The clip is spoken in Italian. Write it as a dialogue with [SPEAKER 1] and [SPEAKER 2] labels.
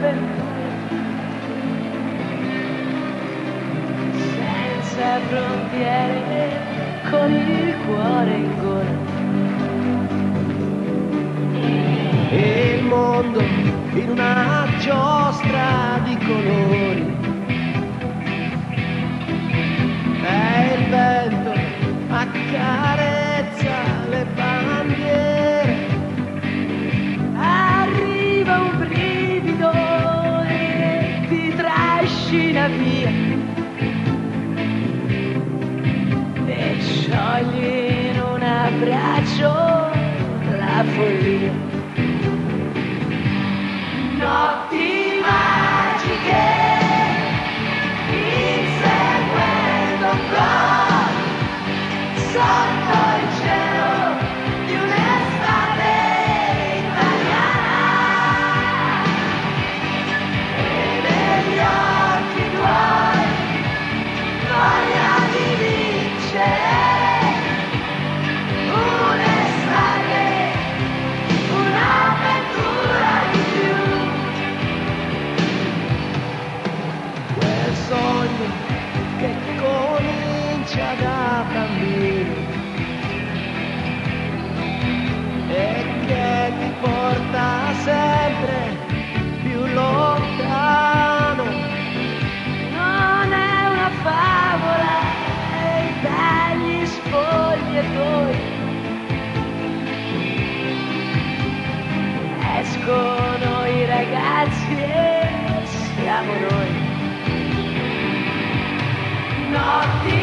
[SPEAKER 1] senza frontiere con il cuore in gola.
[SPEAKER 2] E il mondo in una giostra di colori. E il vento
[SPEAKER 1] a casa for you. dicono i ragazzi e siamo noi. Notti